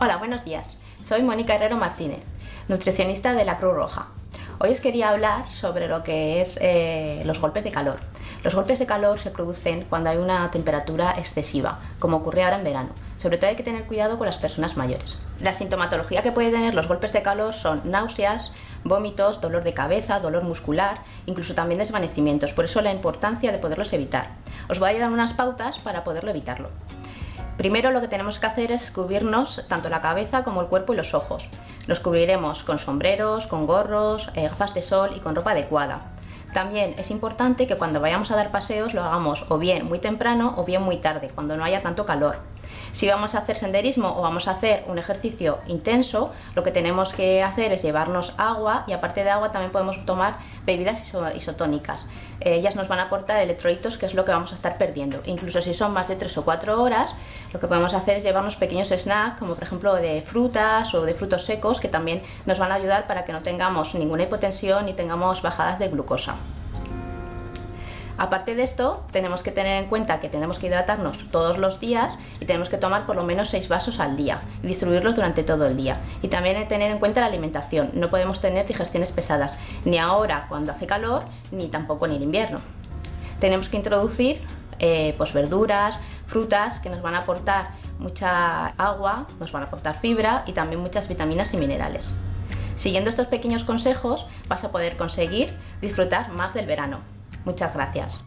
Hola, buenos días. Soy Mónica Herrero Martínez, nutricionista de la Cruz Roja. Hoy os quería hablar sobre lo que es eh, los golpes de calor. Los golpes de calor se producen cuando hay una temperatura excesiva, como ocurre ahora en verano. Sobre todo hay que tener cuidado con las personas mayores. La sintomatología que puede tener los golpes de calor son náuseas, vómitos, dolor de cabeza, dolor muscular, incluso también desvanecimientos. Por eso la importancia de poderlos evitar. Os voy a dar unas pautas para poderlo evitarlo. Primero lo que tenemos que hacer es cubrirnos tanto la cabeza como el cuerpo y los ojos. Los cubriremos con sombreros, con gorros, eh, gafas de sol y con ropa adecuada. También es importante que cuando vayamos a dar paseos lo hagamos o bien muy temprano o bien muy tarde, cuando no haya tanto calor. Si vamos a hacer senderismo o vamos a hacer un ejercicio intenso, lo que tenemos que hacer es llevarnos agua y aparte de agua también podemos tomar bebidas isotónicas. Ellas nos van a aportar electrolitos, que es lo que vamos a estar perdiendo. Incluso si son más de 3 o 4 horas, lo que podemos hacer es llevarnos pequeños snacks, como por ejemplo de frutas o de frutos secos, que también nos van a ayudar para que no tengamos ninguna hipotensión ni tengamos bajadas de glucosa. Aparte de esto, tenemos que tener en cuenta que tenemos que hidratarnos todos los días y tenemos que tomar por lo menos 6 vasos al día y distribuirlos durante todo el día. Y también tener en cuenta la alimentación. No podemos tener digestiones pesadas, ni ahora cuando hace calor, ni tampoco en el invierno. Tenemos que introducir eh, pues verduras, frutas que nos van a aportar mucha agua, nos van a aportar fibra y también muchas vitaminas y minerales. Siguiendo estos pequeños consejos vas a poder conseguir disfrutar más del verano. Muchas gracias.